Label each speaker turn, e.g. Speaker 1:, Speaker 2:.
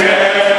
Speaker 1: Yeah.